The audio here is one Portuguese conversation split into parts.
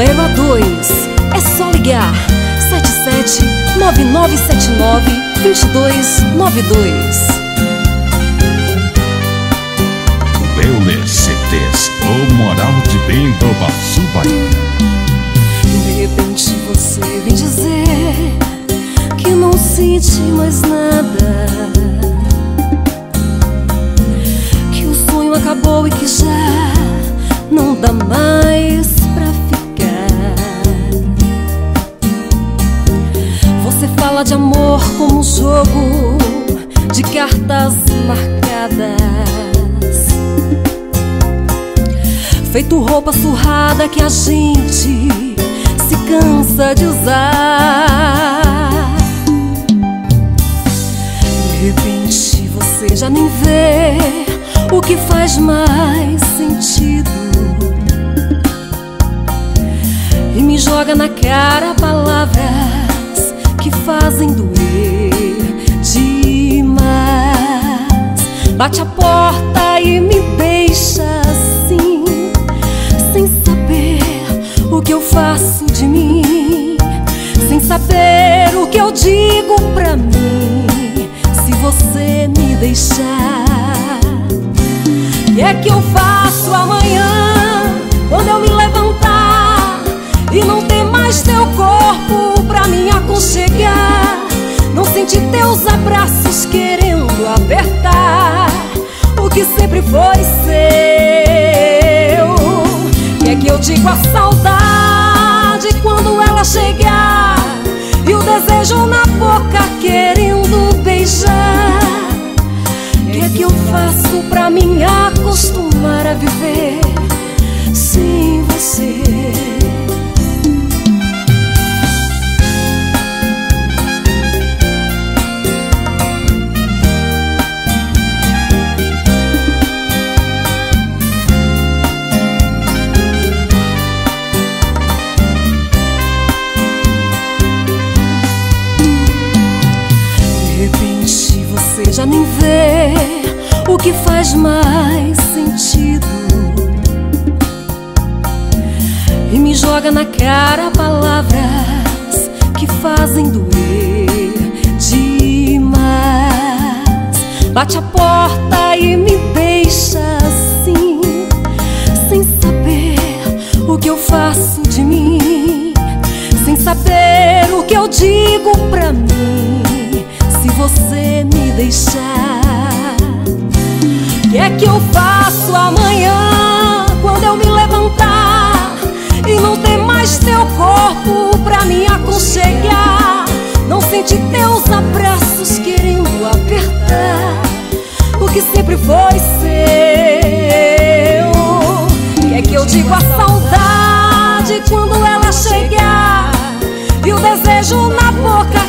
Tabuleiro A2. É só ligar 77 9979 2292. Wellness CTs, o moral de bem do Baçu Bahia. De repente você vem dizer que não sente mais nada. Que o sonho acabou e que já não dá mais De amor como um jogo de cartas marcadas. Feito roupa surrada que a gente se cansa de usar. De repente você já nem vê o que faz mais sentido. E me joga na cara palavras que fazem doer demais. Bate a porta e me deixa assim, sem saber o que eu faço de mim, sem saber o que eu digo pra mim. Se você me deixar, que é que eu faço amanhã quando eu me levantar e não ter mais teu corpo me aconchegar? Não sentir teus abraços querendo apertar o que sempre foi seu. Que é que eu digo a saudade quando ela chegar e o desejo na boca querendo beijar? Que é que eu faço pra me acostumar a viver sem você? Que faz mais sentido. E me joga na cara palavras que fazem doer demais. Bate a porta e me deixa assim, sem saber o que eu faço de mim, sem saber o que eu digo pra mim. Se você me deixar, que é que eu faço amanhã quando eu me levantar e não ter mais teu corpo pra me aconchegar? Não sentir teus abraços querendo apertar o que sempre foi seu. Que é que eu digo a saudade quando ela chegar e o desejo na boca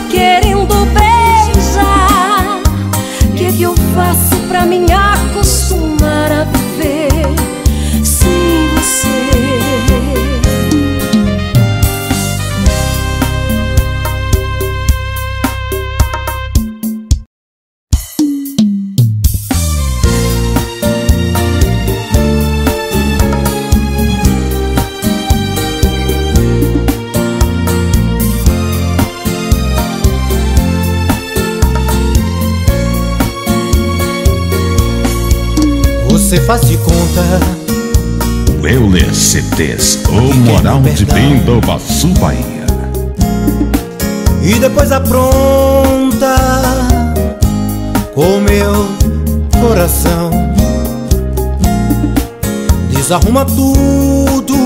faz de conta Wellness CTs, o moral de bem do Baçu Bahia. e depois apronta com meu coração. Desarruma tudo,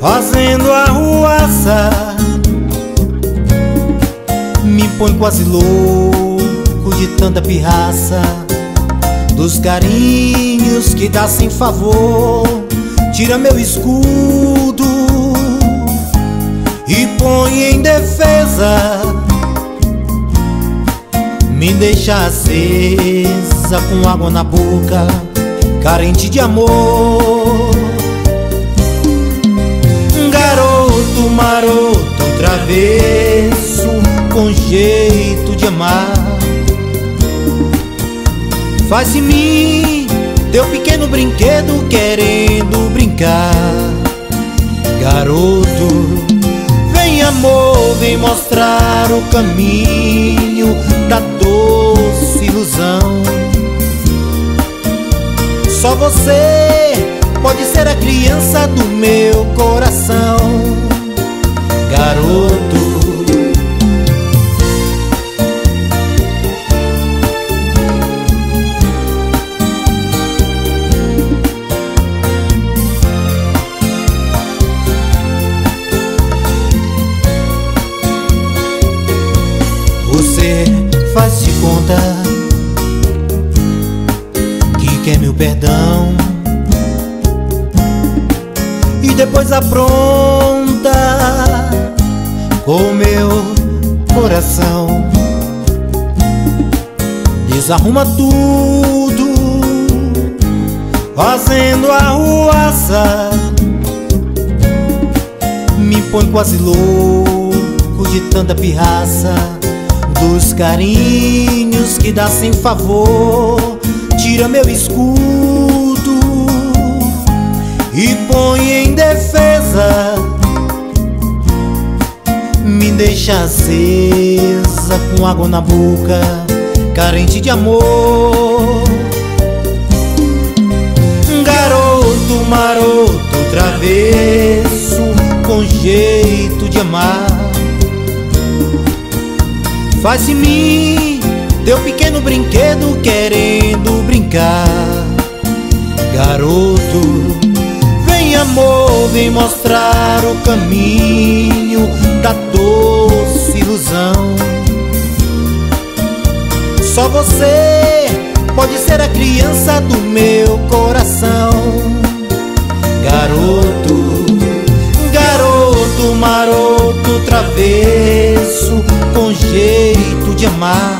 fazendo arruaça. Me põe quase louco de tanta pirraça. Dos carinhos que dá sem favor, tira meu escudo e põe em defesa. Me deixa acesa com água na boca, carente de amor. Garoto maroto, travesso, com jeito de amar. Faz em mim teu pequeno brinquedo querendo brincar Garoto, vem amor, vem mostrar o caminho da doce ilusão. Só você pode ser a criança do meu coração. Garoto, faz de conta que quer meu perdão. E depois apronta com meu coração. Desarruma tudo fazendo a ruaça. Me põe quase louco de tanta pirraça dos carinhos que dá sem favor Tira meu escudo e põe em defesa Me deixa acesa com água na boca Carente de amor. Garoto maroto, travesso Com jeito de amar Faz em mim teu pequeno brinquedo querendo brincar. Garoto, vem amor, vem mostrar o caminho da doce ilusão. Só você pode ser a criança do meu coração. Garoto, de amar.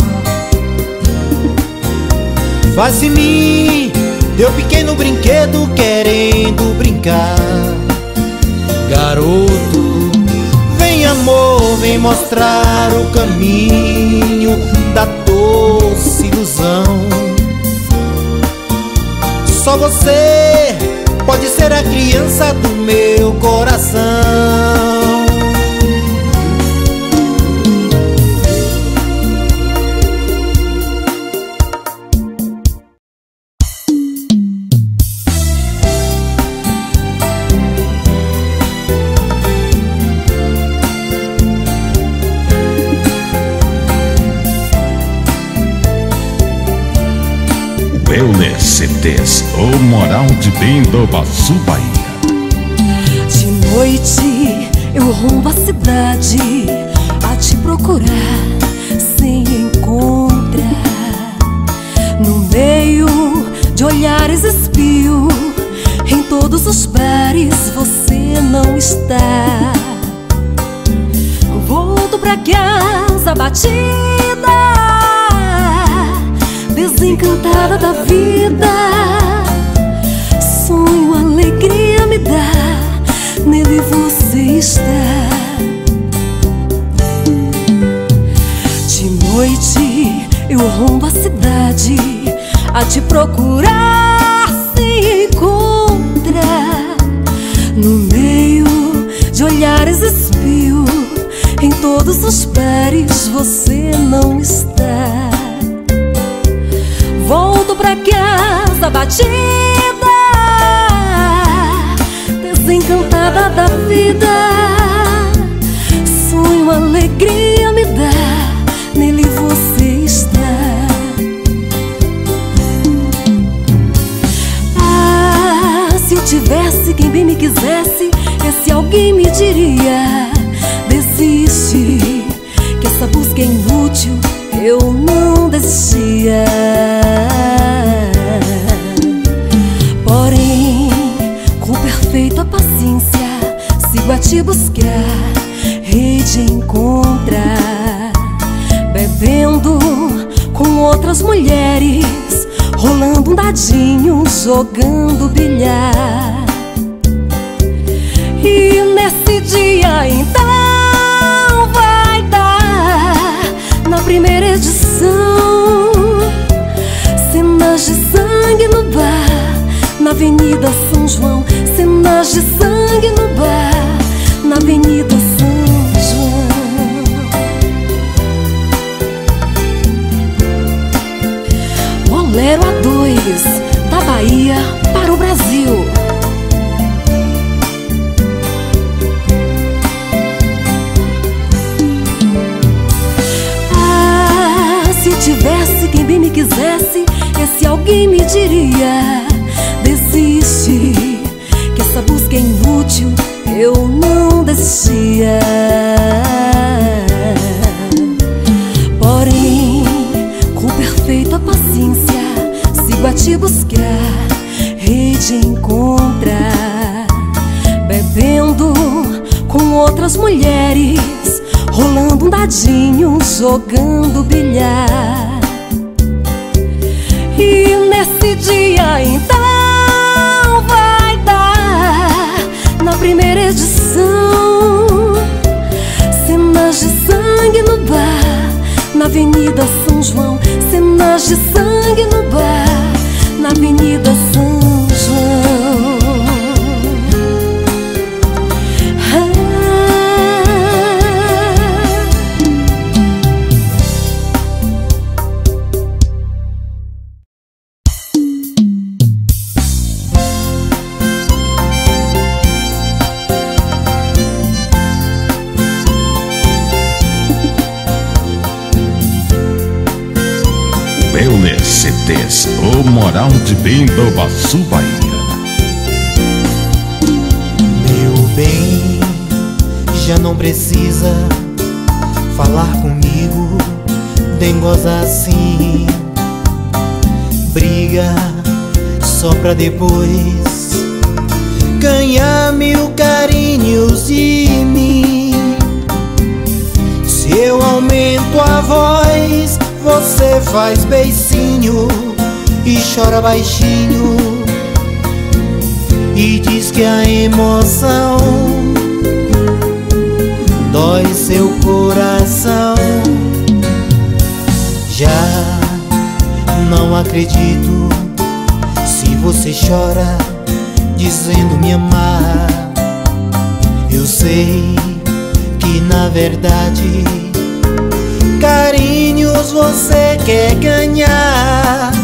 Faz em mim teu pequeno brinquedo querendo brincar. Garoto, vem amor, vem mostrar o caminho da doce ilusão. Só você pode ser a criança do meu coração de Pindobaçu, Bahia. De noite eu rombo a cidade a te procurar sem encontrar. No meio de olhares espio, em todos os bares você não está. Volto pra casa batida desencantada da vida. Alegria me dá, nele você está. De noite eu rombo a cidade a te procurar se encontrar. No meio de olhares espio, em todos os pares você não está. Volto pra casa batida Desencantada da vida. Sonho, alegria me dá Nele você está. Ah, se eu tivesse quem bem me quisesse Esse alguém me diria Desiste Que essa busca é inútil Eu não desistia te buscar e te encontrar. Bebendo com outras mulheres Rolando um dadinho, jogando bilhar. E nesse dia então vai dar Na primeira edição Cenas de sangue no bar Na Avenida São João Cenas de sangue no bar Avenida São João. Bolero A2, da Bahia para o Brasil. Ah, se tivesse quem bem me quisesse, esse alguém me diria: desiste, que essa busca é inútil eu não Porém, com perfeita paciência, sigo a te buscar, e te encontrar, bebendo com outras mulheres, rolando um dadinho, jogando bilhar. E nesse dia então primeira edição. Cenas de sangue no bar, na Avenida São João. Cenas de sangue no bar, na Avenida São João. Moral de Pindobaçu, Bahia. Meu bem, já não precisa falar comigo, dengosa assim. Briga só pra depois ganhar mil carinhos de mim. Se eu aumento a voz, você faz beicinho e chora baixinho e diz que a emoção dói seu coração. Já não acredito se você chora dizendo me amar. Eu sei que na verdade carinhos você quer ganhar.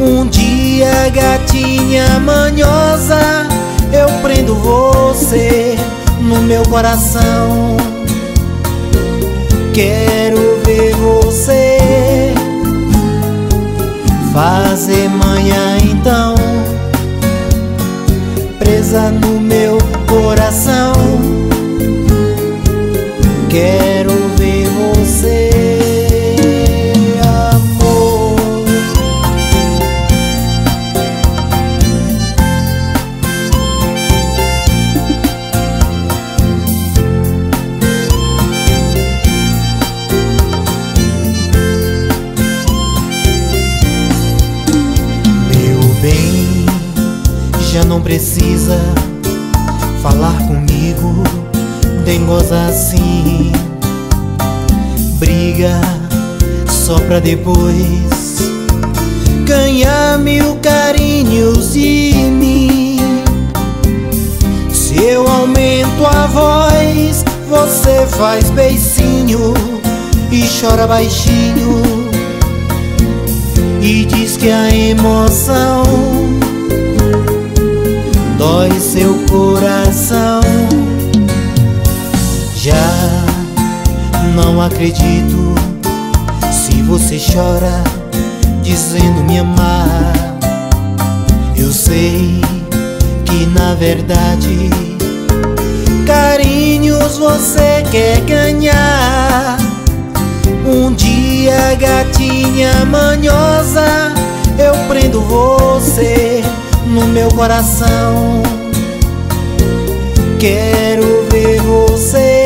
Um dia, gatinha manhosa, eu prendo você no meu coração. Quero ver você fazer manhã então, presa no meu coração. Quero ver não precisa falar comigo, dengosa assim. Briga só pra depois ganhar mil carinhos de mim. Se eu aumento a voz, você faz beicinho e chora baixinho e diz que a emoção dói seu coração. Já não acredito se você chora dizendo me amar. Eu sei que na verdade carinhos você quer ganhar. Um dia, gatinha manhosa, eu prendo você no meu coração. Quero ver você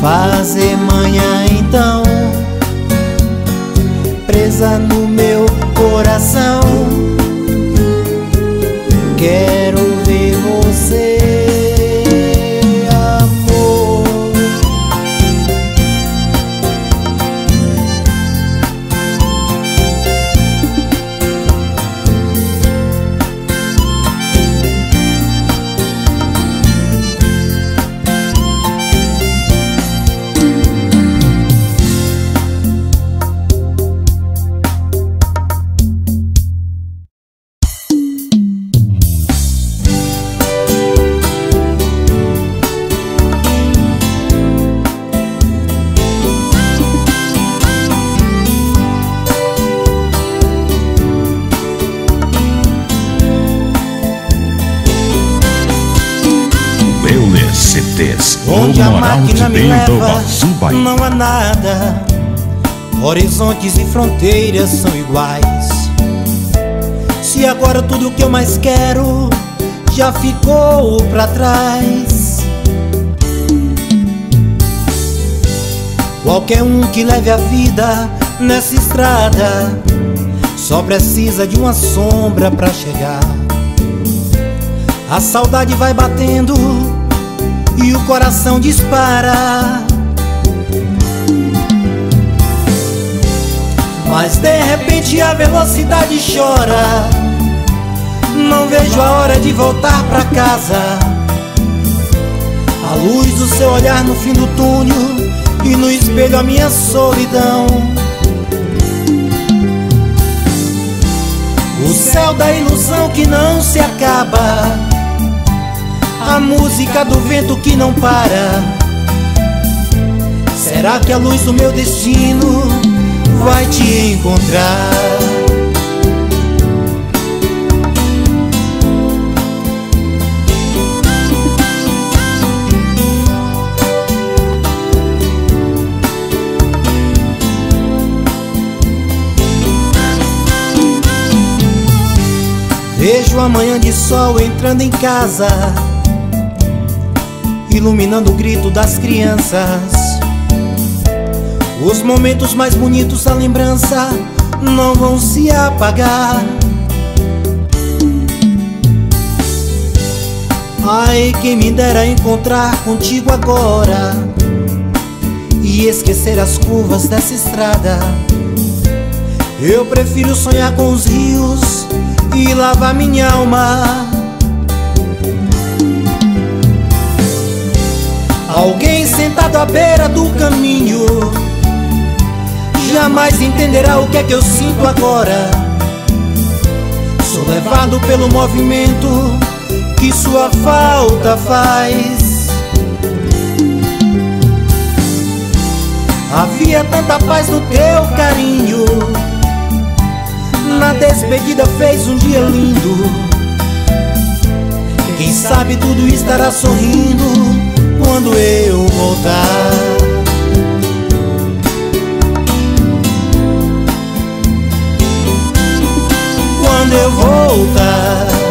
fazer manhã então, presa no meu coração. Quero ver você. Máquina me leva, não há nada. Horizontes e fronteiras são iguais. Se agora tudo o que eu mais quero já ficou pra trás. Qualquer um que leve a vida nessa estrada só precisa de uma sombra pra chegar. A saudade vai batendo e o coração dispara. Mas de repente a velocidade chora. Não vejo a hora de voltar pra casa. A luz do seu olhar no fim do túnel e no espelho a minha solidão. O céu da ilusão que não se acaba. A música do vento que não para. Será que a luz do meu destino vai te encontrar? Vejo a manhã de sol entrando em casa iluminando o grito das crianças. Os momentos mais bonitos da lembrança não vão se apagar. Ai, quem me dera encontrar contigo agora e esquecer as curvas dessa estrada. Eu prefiro sonhar com os rios e lavar minha alma. Alguém sentado à beira do caminho Jamais entenderá o que é que eu sinto agora. Sou levado pelo movimento que sua falta faz. Havia tanta paz no teu carinho. Na despedida fez um dia lindo. Quem sabe tudo estará sorrindo quando eu voltar. Quando eu voltar.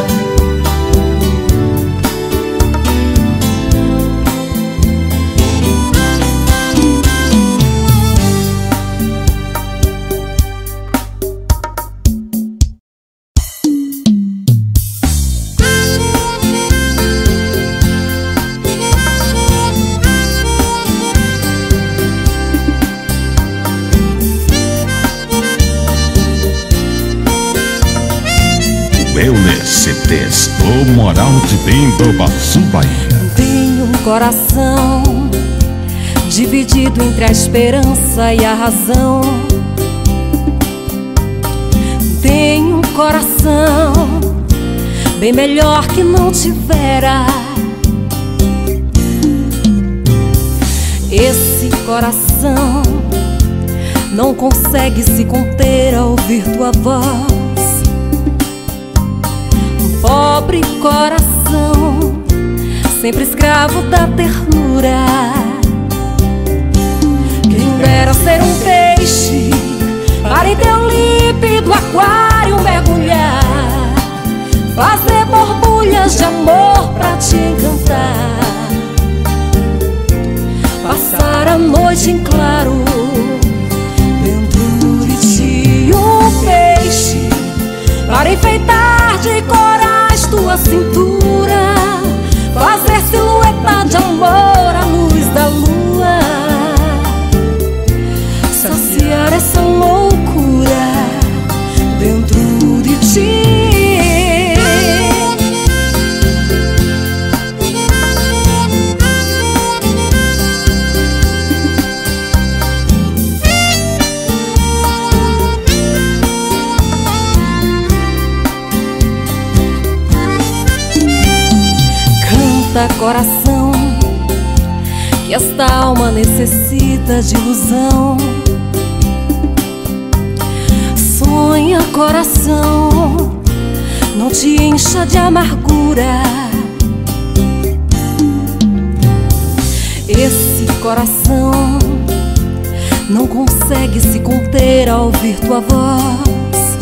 CTs, o Moral de Pindobaçu, Bahia. Tenho um coração dividido entre a esperança e a razão. Tenho um coração bem melhor que não tivera. Esse coração não consegue se conter ao ouvir tua voz pobre coração, sempre escravo da ternura. Quem dera ser um peixe para em teu límpido aquário mergulhar, fazer borbulhas de amor pra te encantar, passar a noite em claro. Dentro um peixe para enfeitar de coração tua cintura Fazer silhueta de amor coração que esta alma necessita de ilusão. Sonha, coração, não te encha de amargura. Esse coração não consegue se conter ao ouvir tua voz.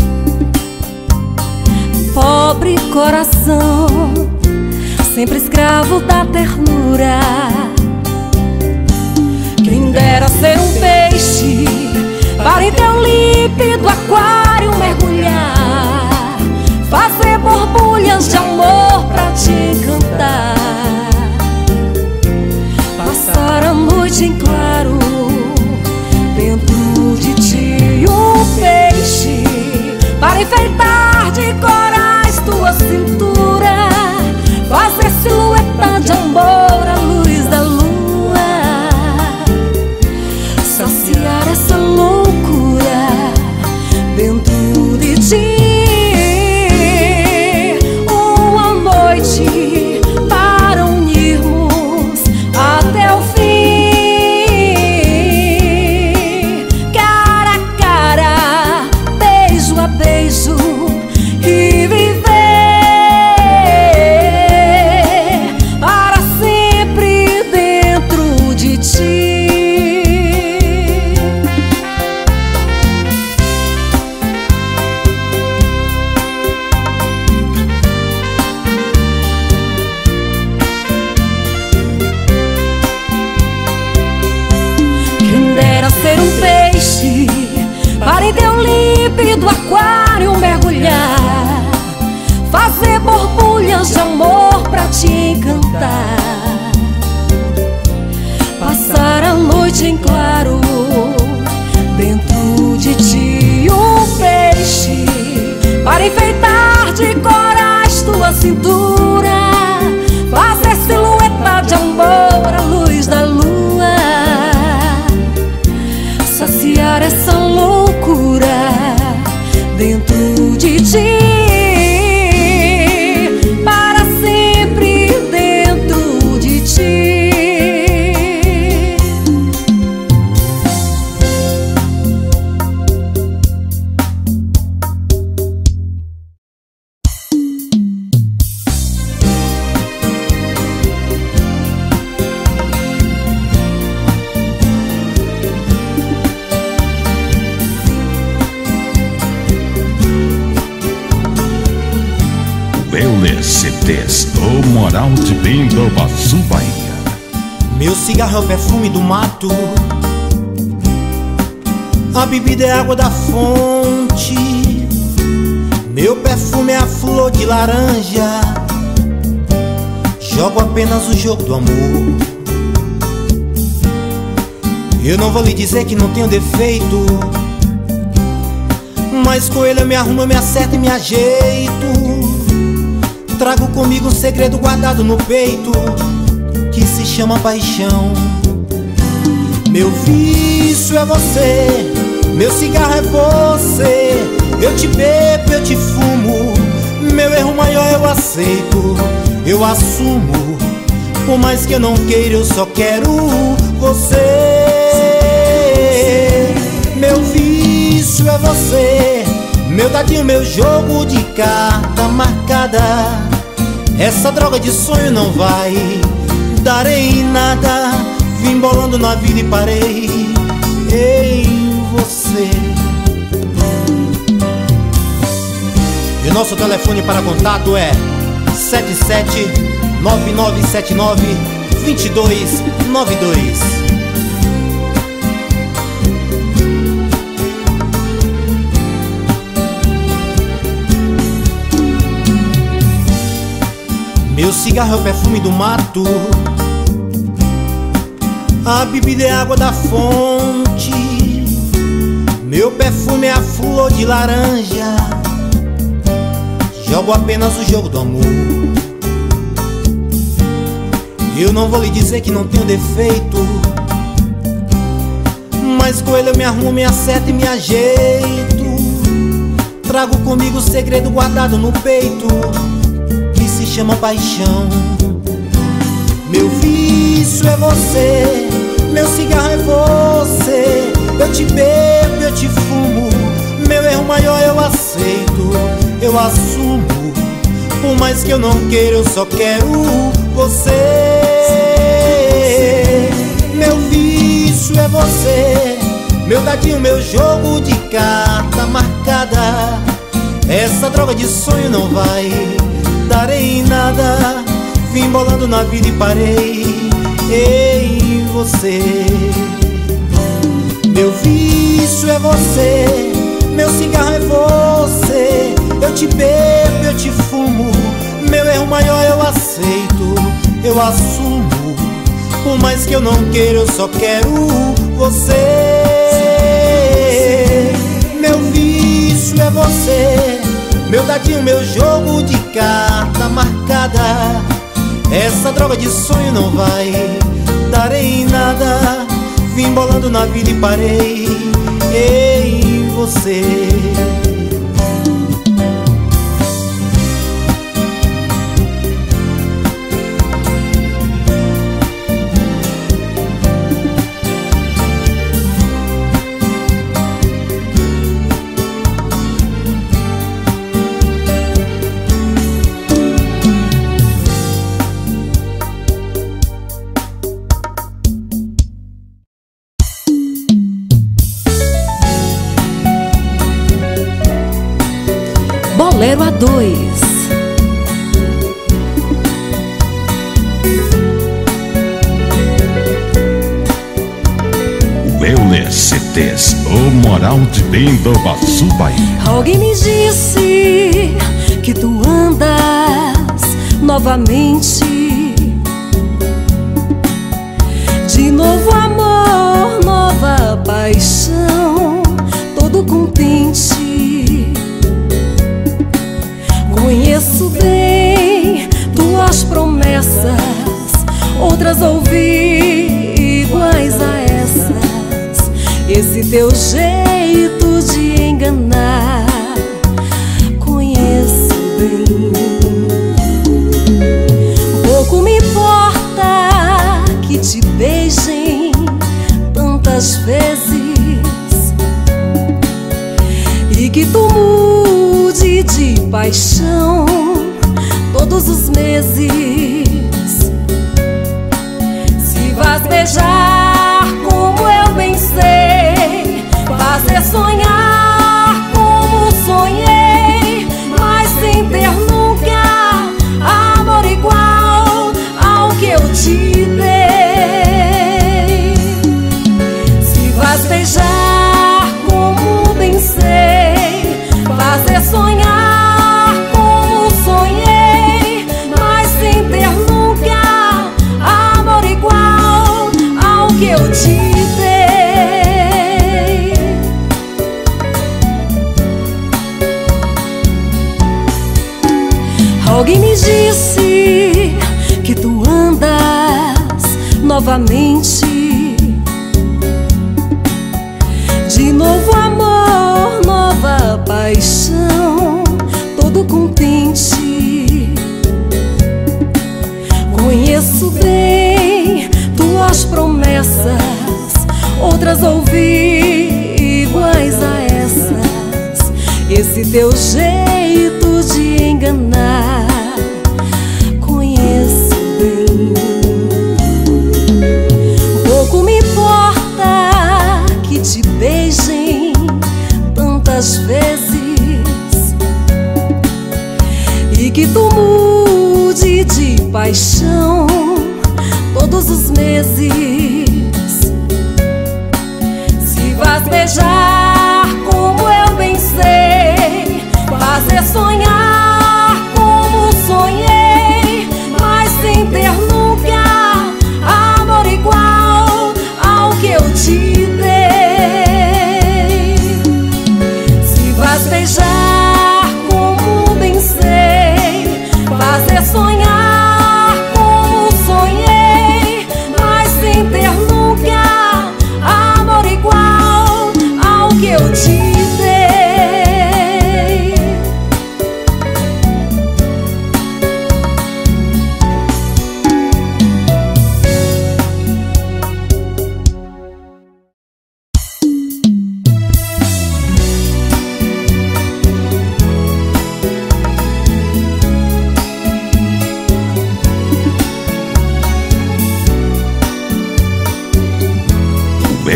Pobre coração, sempre escravo da ternura. Quem dera ser um peixe para em teu límpido aquário mergulhar, fazer borbulhas de amor pra te encantar. Passar a noite em claro dentro de ti um peixe para enfeitar Meu perfume é a flor de laranja. Jogo apenas o jogo do amor. Eu não vou lhe dizer que não tenho defeito. Mas com ele eu me arrumo, eu me acerto e me ajeito. Trago comigo um segredo guardado no peito que se chama paixão. Meu vício é você, meu cigarro é você. Eu te bebo, eu te fumo. Meu erro maior eu aceito, eu assumo. Por mais que eu não queira, eu só quero você. Meu vício é você, meu dadinho, meu jogo de carta marcada. Essa droga de sonho não vai dar em nada. Vim bolando na vida e parei em você. Nosso telefone para contato é 77 9979 2292. Meu cigarro é o perfume do mato. A bebida é água da fonte. Meu perfume é a flor de laranja. Jogo apenas o jogo do amor. Eu não vou lhe dizer que não tenho defeito. Mas com ele eu me arrumo, me acerto e me ajeito. Trago comigo o segredo guardado no peito que se chama paixão. Meu vício é você, meu cigarro é você. Eu te bebo, eu te fumo. Meu erro maior eu aceito, eu assumo. Por mais que eu não queira, eu só quero você. Meu vício é você Meu dadinho, meu jogo de carta marcada Essa droga de sonho não vai dar em nada Vim bolando na vida e parei em você Meu vício é você Meu cigarro é você Eu te bebo, eu te fumo. Meu erro maior eu aceito Eu assumo. Por mais que eu não queira, eu só quero você. Meu vício é você. Meu dadinho, meu jogo de carta marcada. Essa droga de sonho não vai dar em nada. Vim bolando na vida e parei em você de Bahia. Alguém me disse que tu andas novamente. De novo amor, nova paixão, todo contente. Conheço bem tuas promessas, outras ouvi iguais a essas. Esse teu jeito de enganar, conheço bem. Pouco me importa que te beijem tantas vezes e que tu mude de paixão todos os meses. Se vais beijar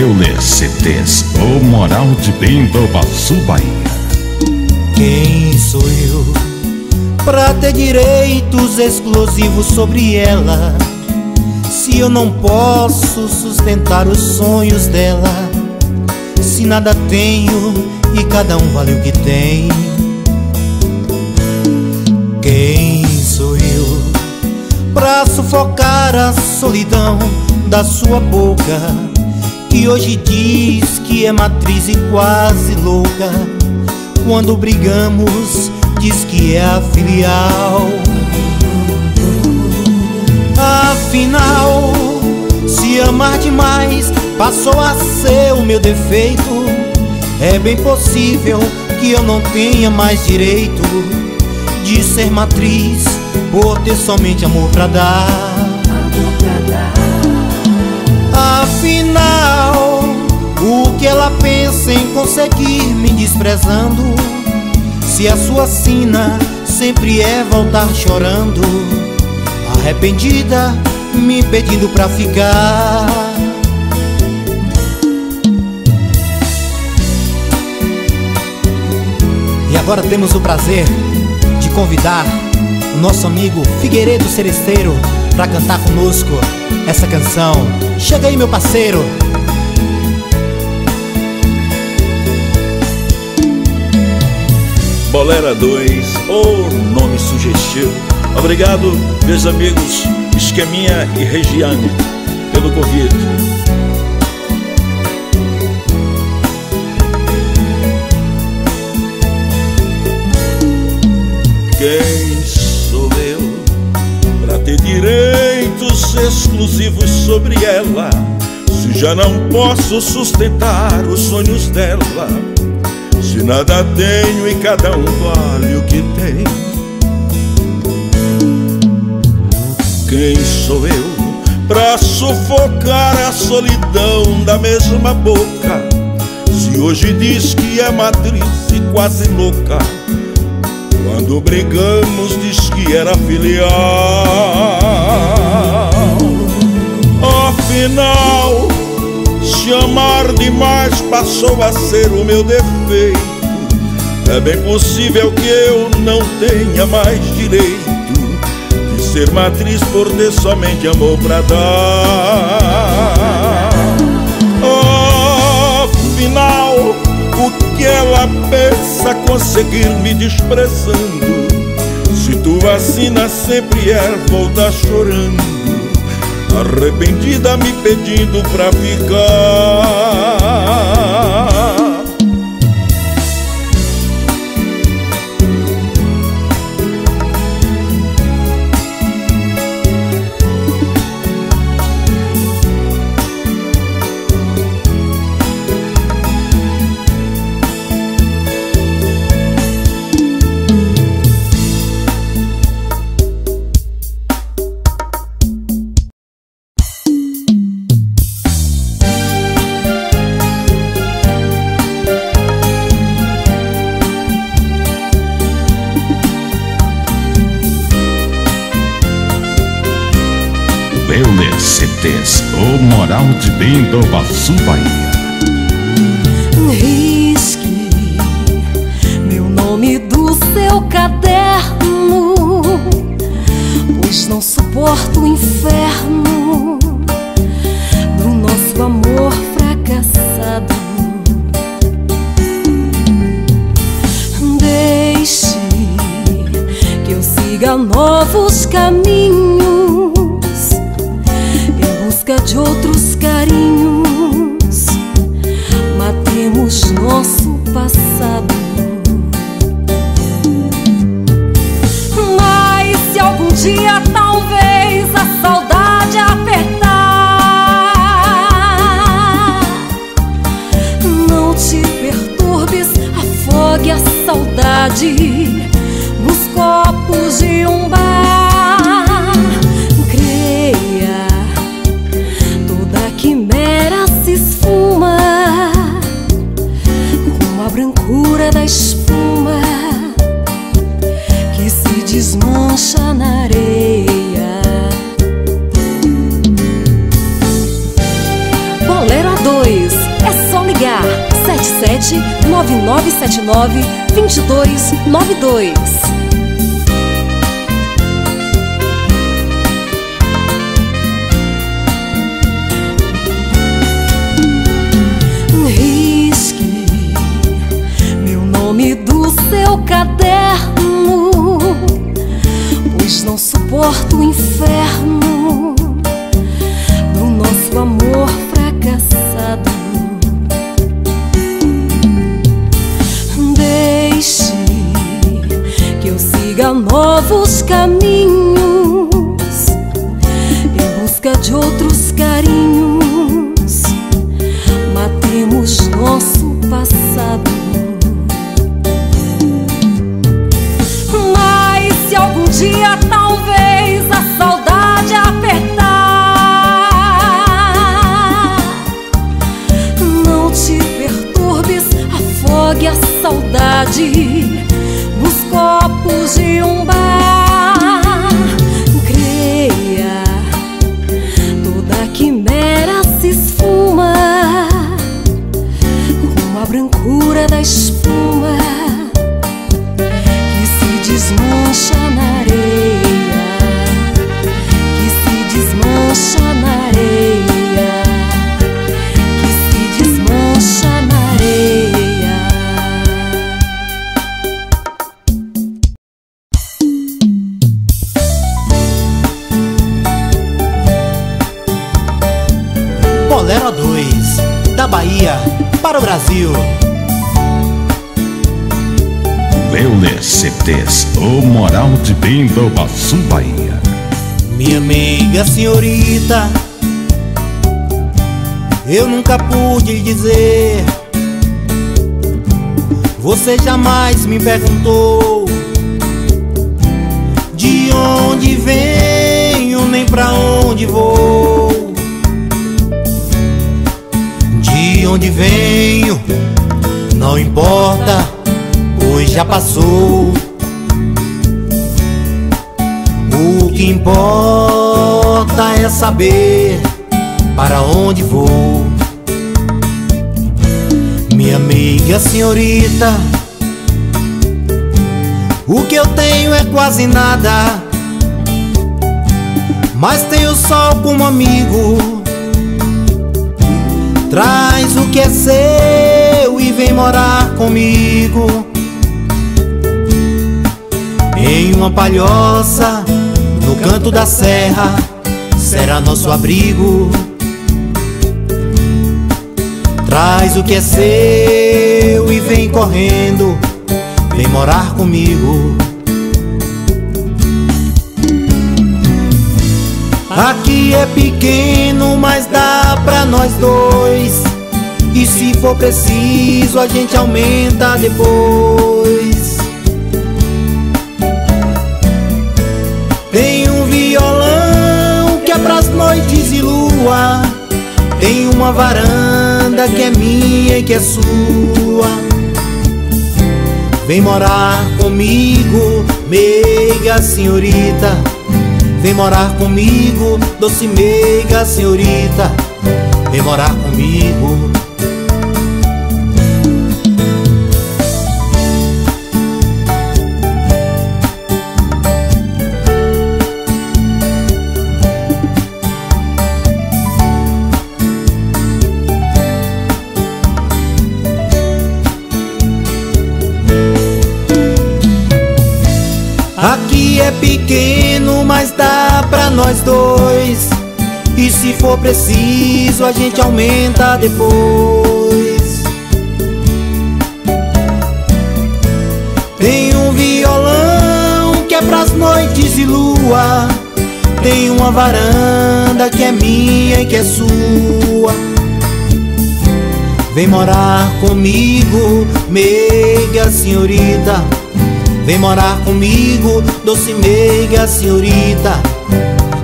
CTs, o Moral de Pindobaçu, Bahia. Quem sou eu pra ter direitos exclusivos sobre ela? Se eu não posso sustentar os sonhos dela, se nada tenho e cada um vale o que tem. Quem sou eu pra sufocar a solidão da sua boca? Que hoje diz que é matriz e quase louca. Quando brigamos, diz que é a filial. Afinal, se amar demais passou a ser o meu defeito. É bem possível que eu não tenha mais direito de ser matriz por ter somente amor pra dar. Que ela pensa em conseguir me desprezando? Se a sua sina sempre é voltar chorando, arrependida, me pedindo pra ficar. E agora temos o prazer de convidar o nosso amigo Figueiredo Seresteiro para cantar conosco essa canção. Chega aí, meu parceiro. Bolera 2, ou nome sugestivo. Obrigado, meus amigos Esqueminha e Regiane, pelo convite. Quem sou eu para ter direitos exclusivos sobre ela? Se já não posso sustentar os sonhos dela, se nada tenho e cada um vale o que tem. Quem sou eu para sufocar a solidão da mesma boca? Se hoje diz que é matriz e quase louca. Quando brigamos diz que era filial Afinal, se amar demais passou a ser o meu defeito. É bem possível que eu não tenha mais direito De ser matriz por ter somente amor pra dar. Afinal, o que ela pensa conseguir me desprezando? Se tua sina sempre é voltar chorando Arrependida me pedindo pra ficar Pindobaçu, Bahia. A saudade. Nos copos de um 9979 2292. Risque meu nome do seu caderno, pois não suporto o inferno novos caminhos Minha amiga senhorita, eu nunca pude lhe dizer. Você jamais me perguntou de onde venho, nem pra onde vou. De onde venho, não importa, pois já passou. Que importa é saber para onde vou. Minha amiga senhorita, o que eu tenho é quase nada, mas tenho sol como amigo. Traz o que é seu e vem morar comigo. Em uma palhoça, canto da serra, será nosso abrigo. Traz o que é seu e vem correndo, vem morar comigo. Aqui é pequeno, mas dá pra nós dois. E se for preciso, a gente aumenta depois. Tem violão que é pras noites e lua. Tem uma varanda que é minha e que é sua. Vem morar comigo, meiga senhorita. Vem morar comigo, doce meiga senhorita. Vem morar comigo. É pequeno, mas dá pra nós dois. E se for preciso, a gente aumenta depois. Tem um violão que é pras noites e lua. Tem uma varanda que é minha e que é sua. Vem morar comigo, meiga senhorita. Vem morar comigo, doce meiga senhorita.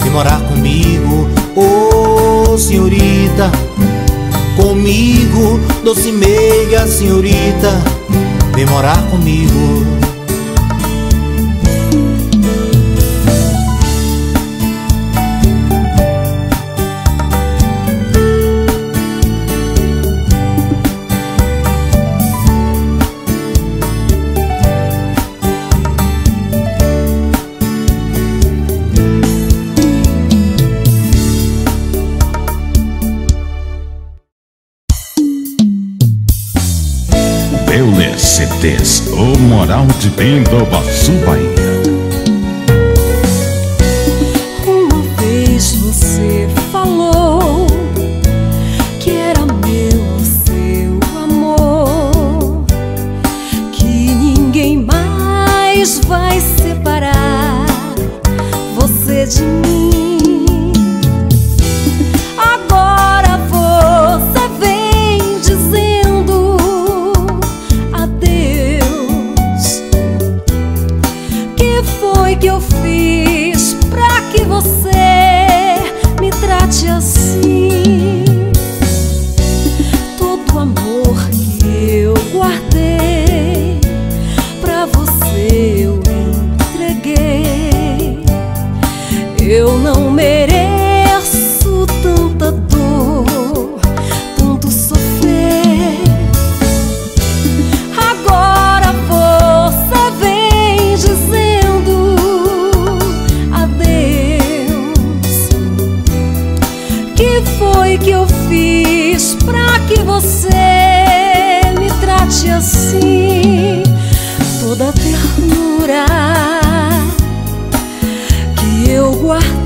Vem morar comigo, ô senhorita. Comigo, doce meiga senhorita. Vem morar comigo. O Moral de Pindobaçu, Bahia. Perigosas,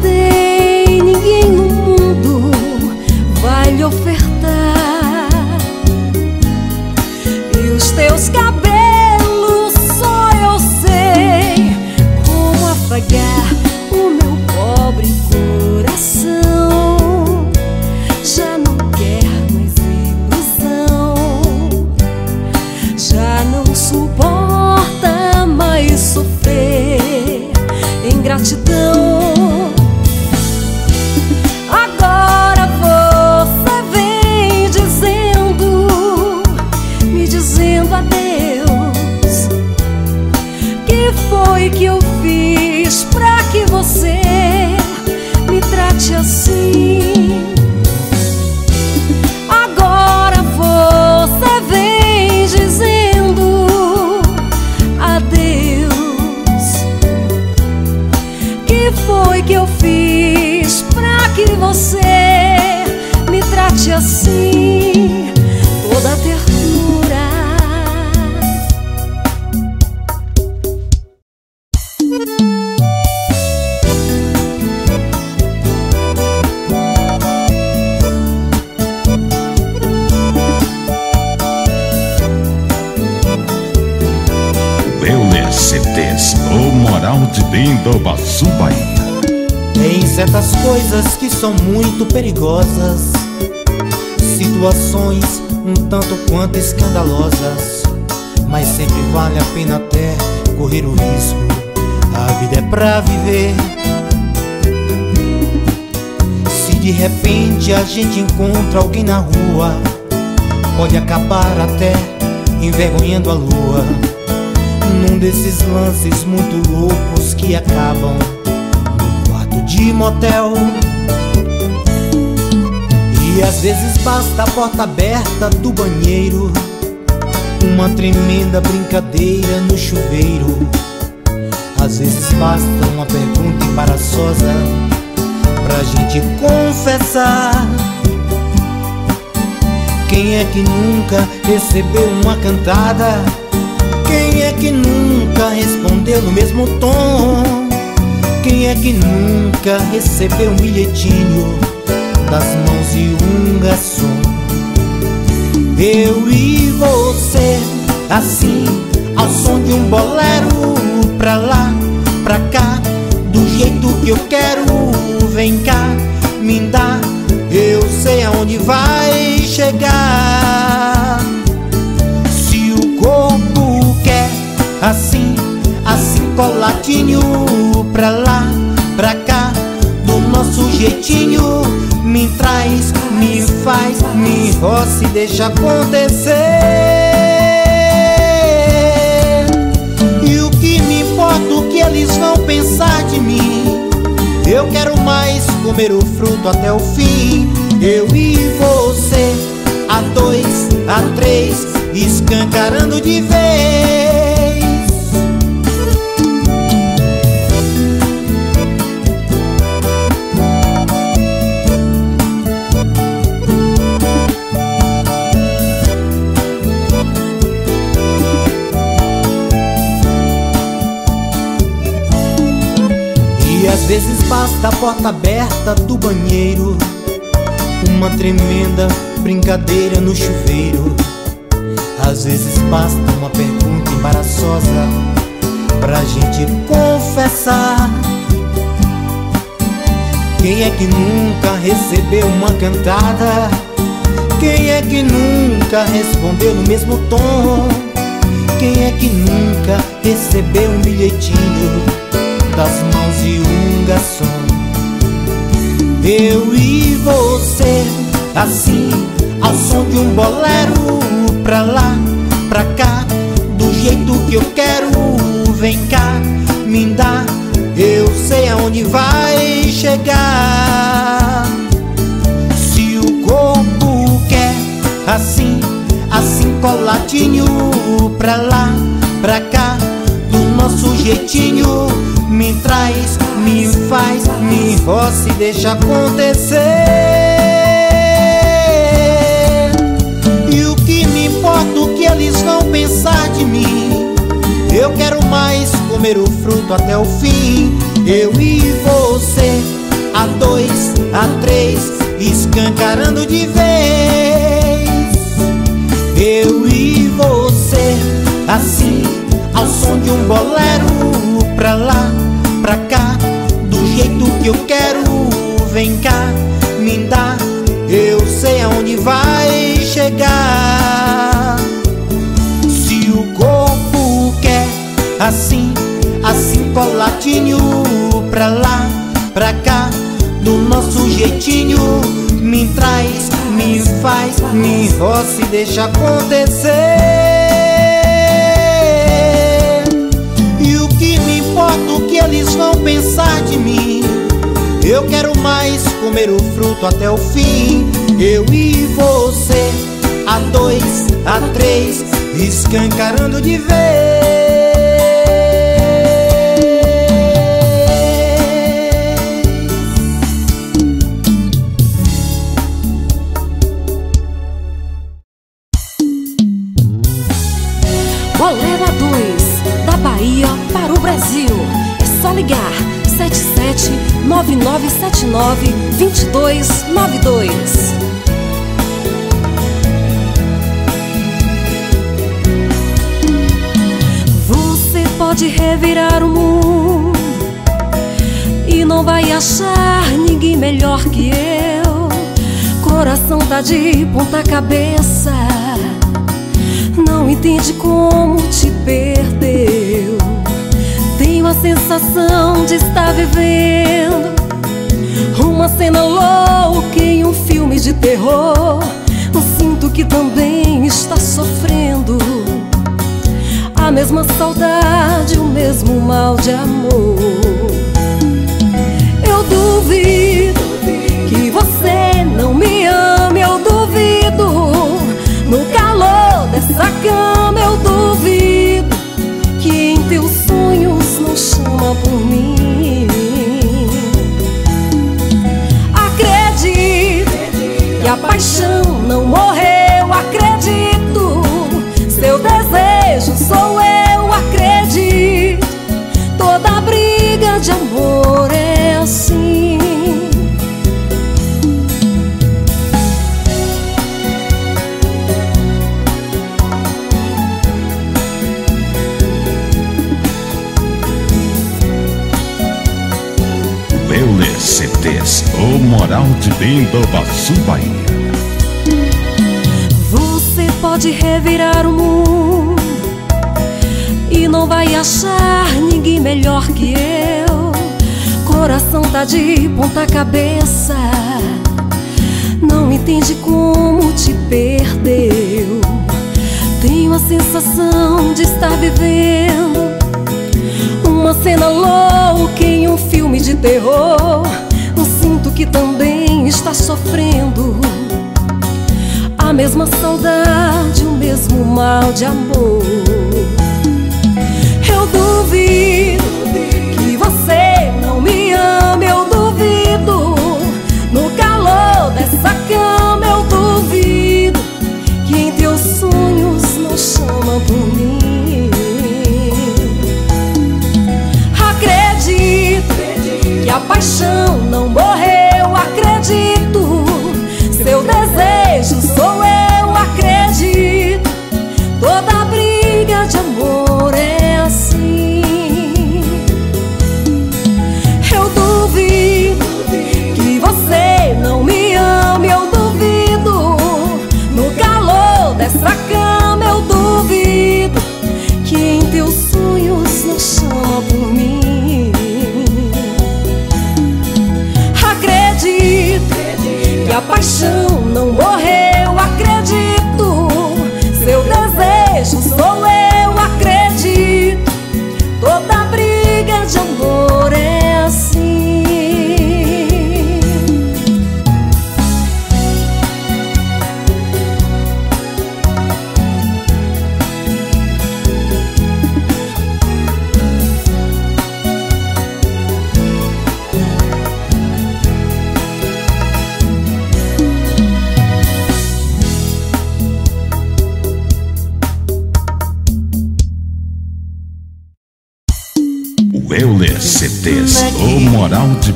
quanto escandalosas, mas sempre vale a pena até correr o risco. A vida é pra viver. Se de repente a gente encontra alguém na rua, pode acabar até envergonhando a lua. Num desses lances muito loucos que acabam no quarto de motel. E às vezes basta a porta aberta do banheiro Uma tremenda brincadeira no chuveiro Às vezes basta uma pergunta embaraçosa Pra gente confessar Quem é que nunca recebeu uma cantada? Quem é que nunca respondeu no mesmo tom? Quem é que nunca recebeu um bilhetinho? Das mãos de um garçom. Eu e você, assim, ao som de um bolero, pra lá, pra cá, do jeito que eu quero. Vem cá, me dá, eu sei aonde vai chegar. Se o corpo quer, assim, assim coladinho, pra lá, pra cá, do nosso jeitinho me traz, me faz, me roça e deixa acontecer. E o que me importa o que eles vão pensar de mim? Eu quero mais comer o fruto até o fim. Eu e você, a dois, a três, escancarando de vez. Vezes basta a porta aberta do banheiro, uma tremenda brincadeira no chuveiro. Às vezes basta uma pergunta embaraçosa pra gente confessar. Quem é que nunca recebeu uma cantada? Quem é que nunca respondeu no mesmo tom? Quem é que nunca recebeu um bilhetinho das mãos de um Eu e você, assim, ao som de um bolero, pra lá, pra cá, do jeito que eu quero. Vem cá, me dá, eu sei aonde vai chegar. Se o corpo quer, assim, assim coladinho, pra lá, pra cá, jeitinho. Me traz, me faz, me roça e deixa acontecer. E o que me importa o que eles vão pensar de mim? Eu quero mais comer o fruto até o fim. Eu e você, a dois, a três, escancarando de vez. Eu e você, assim, ao som de um bolero, pra lá, pra cá, do jeito que eu quero. Vem cá, me dá, eu sei aonde vai chegar. Se o corpo quer, assim, assim coladinho, pra lá, pra cá, do nosso jeitinho. Me traz, me faz, me roça e deixa acontecer. Eles vão pensar de mim? Eu quero mais comer o fruto até o fim. Eu e você, a dois, a três, escancarando de vez. 9979 2292. Você pode revirar o mundo e não vai achar ninguém melhor que eu. Coração tá de ponta cabeça não entende como te perdeu. Tenho a sensação de estar vivendo uma cena louca em um filme de terror. Sinto que também está sofrendo a mesma saudade, o mesmo mal de amor. De Pindobaçu, Bahia. Você pode revirar o mundo e não vai achar ninguém melhor que eu. Coração tá de ponta cabeça, não entende como te perdeu. Tenho a sensação de estar vivendo uma cena louca em um filme de terror. Sinto que também está sofrendo a mesma saudade, o mesmo mal de amor. Eu duvido que você não me ama, eu duvido. No calor dessa cama, eu duvido que em teus sonhos não chama por mim. Acredito que a paixão acredito.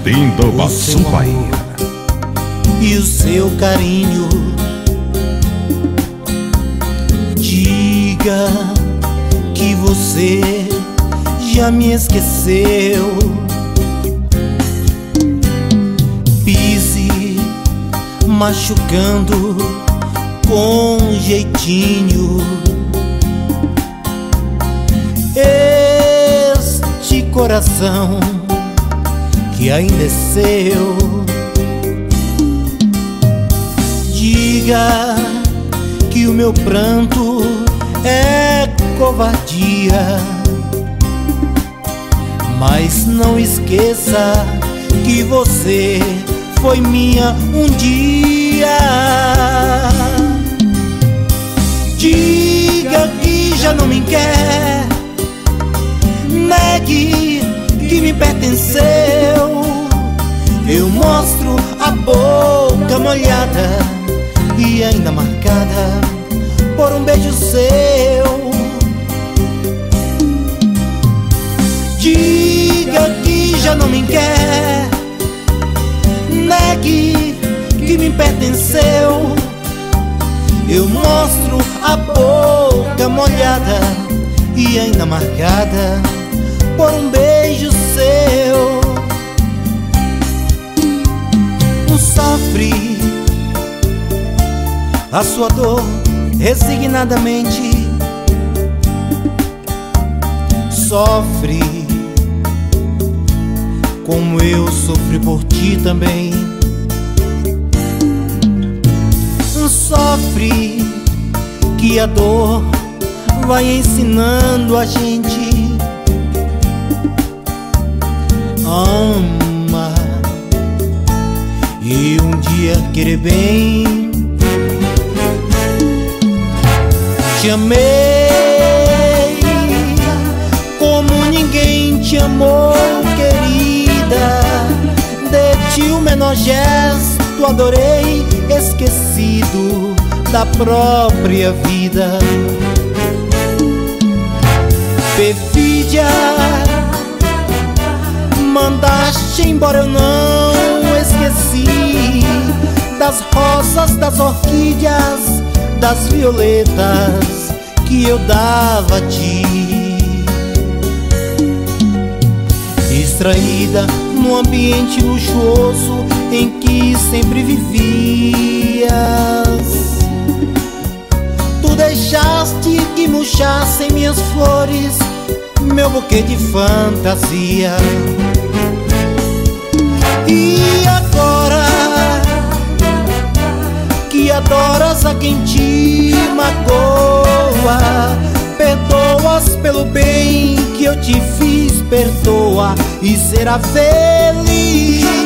Moral de Pindobaçu, Bahia. e o seu carinho. Diga que você já me esqueceu. Pise machucando com jeitinho. Este coração que ainda é seu. Diga que o meu pranto é covardia. Mas não esqueça que você foi minha um dia. Diga que já não me quer, negue que me pertenceu. Eu mostro a boca molhada e ainda marcada por um beijo seu. Diga que já não me quer, negue que me pertenceu. Eu mostro a boca molhada e ainda marcada por um beijo seu. Sofre a sua dor resignadamente. Sofre como eu sofri por ti também. Sofre que a dor vai ensinando a gente. Ama e um dia querer bem. Te amei como ninguém te amou, querida. De ti o menor gesto adorei, esquecido da própria vida. Perfídia, mandaste embora eu não esqueci das rosas, das orquídeas, das violetas que eu dava a ti. Distraída no ambiente luxuoso em que sempre vivias. Tu deixaste que murchassem minhas flores, meu buquê de fantasia. E adoras a quem te magoa, perdoas pelo bem que eu te fiz, perdoa e será feliz.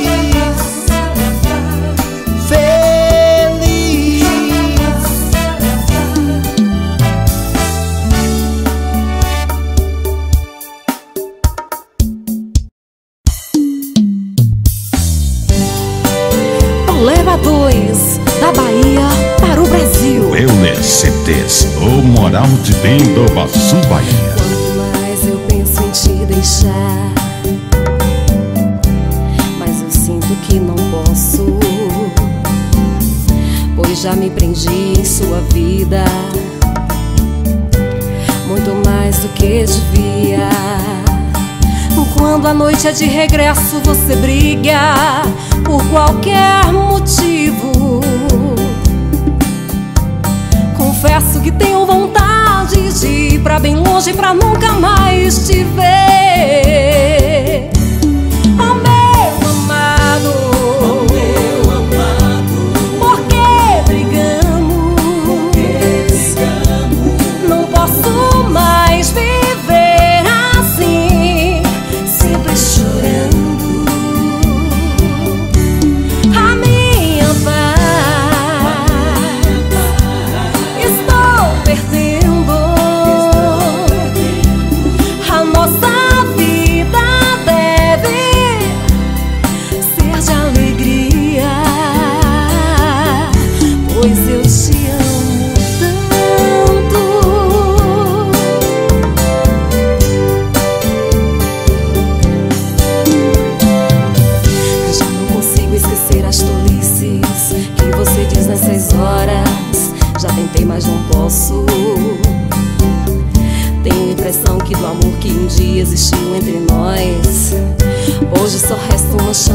O Moral de Pindobaçu, Bahia. Quanto mais eu penso em te deixar, que não posso, pois já me prendi em sua vida muito mais do que devia. Quando a noite é de regresso, você briga por qualquer motivo. Confesso que tenho vontade pra bem longe pra nunca mais te ver.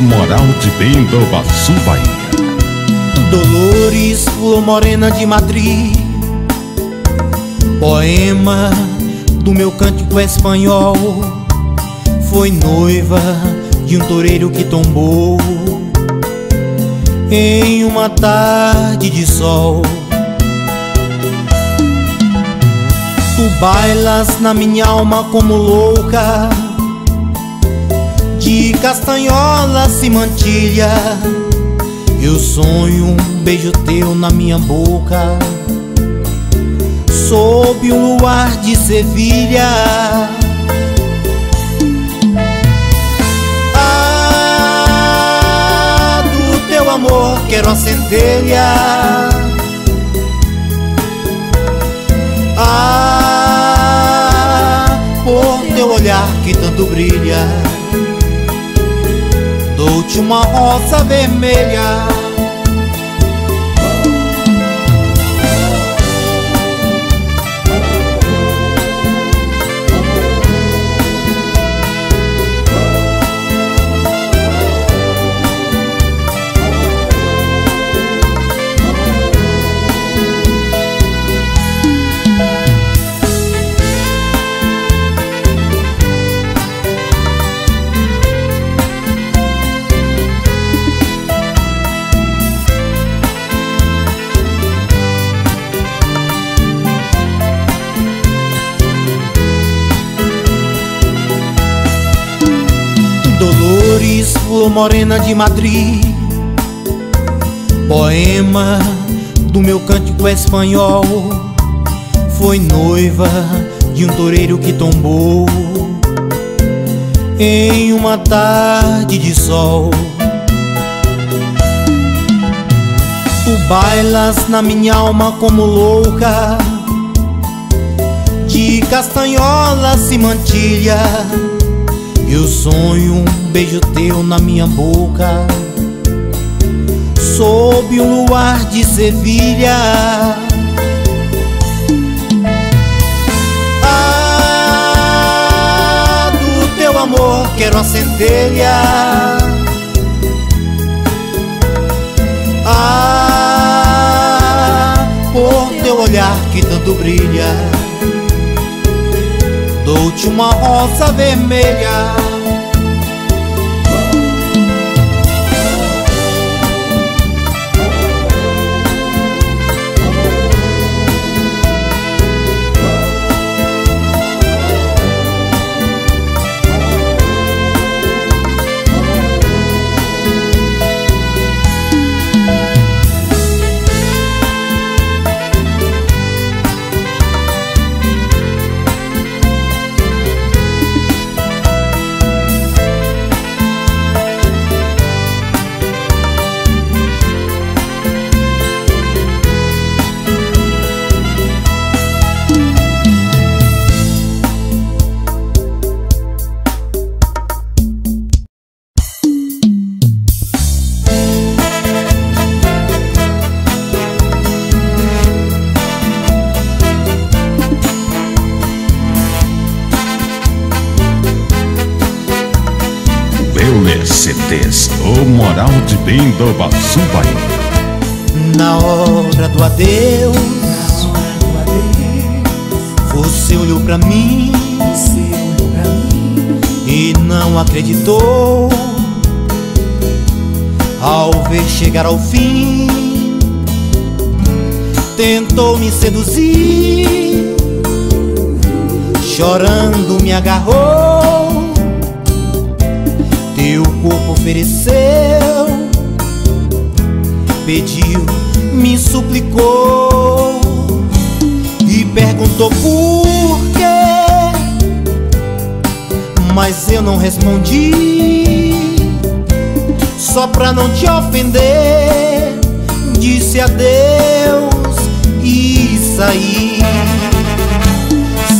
Moral de Pindobaçu, Bahia. Dolores, flor morena de Madrid, poema do meu cântico espanhol. Foi noiva de um toureiro que tombou em uma tarde de sol. Tu bailas na minha alma como louca de castanhola se mantilha. Eu sonho um beijo teu na minha boca. Sob um luar de Sevilha. Ah, do teu amor quero a centelha. Ah, por teu olhar que tanto brilha Dou-te uma rosa vermelha flor morena de Madrid. Poema do meu cântico espanhol. Foi noiva de um toureiro que tombou Em uma tarde de sol. Bailas na minha alma como louca. De castanhola se mantilha Eu sonho um beijo teu na minha boca Sob o luar de Sevilha. Ah, do teu amor quero a centelha. Ah, por teu olhar que tanto brilha Dou-te uma rosa vermelha Bahia. Na hora do adeus, você olhou pra mim e não acreditou. Ao ver chegar ao fim, tentou me seduzir, chorando me agarrou teu corpo ofereceu, pediu, me suplicou e perguntou por quê. Mas eu não respondi, só pra não te ofender. Disse adeus e saí,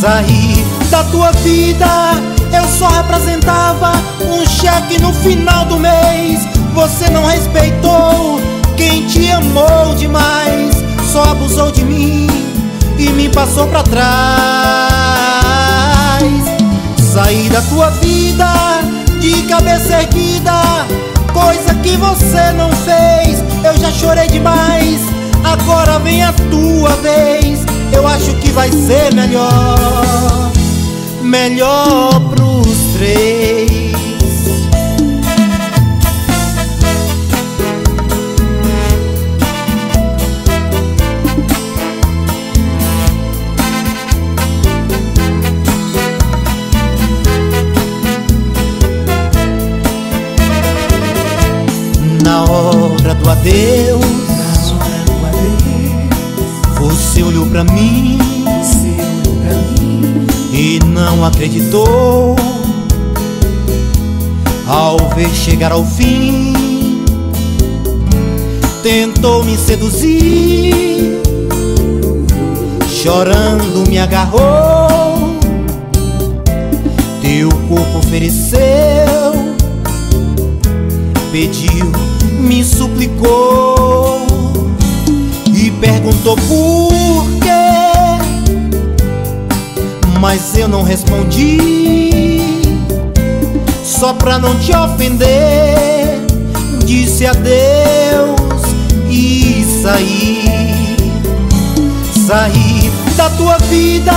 saí da tua vida. Eu só representava um cheque no final do mês. Você não respeitou quem te amou demais. Só abusou de mim e me passou pra trás. Saí da tua vida de cabeça erguida. Coisa que você não fez. Eu já chorei demais. Agora vem a tua vez. Eu acho que vai ser melhor. Melhor pros três. Do adeus. Você olhou pra mim E não acreditou. Ao ver chegar ao fim Tentou me seduzir. Chorando me agarrou. Teu corpo ofereceu. Pediu me suplicou e perguntou por quê, mas eu não respondi, só pra não te ofender. Disse adeus e saí, saí da tua vida.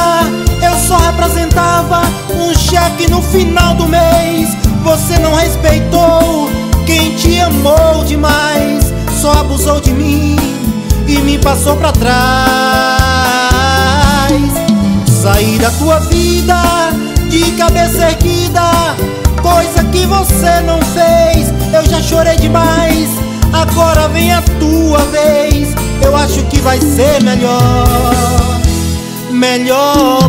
Eu só representava um cheque no final do mês. Você não respeitou quem te amou demais só abusou de mim e me passou pra trás. Saí da tua vida de cabeça erguida, coisa que você não fez. Eu já chorei demais, agora vem a tua vez. Eu acho que vai ser melhor, melhor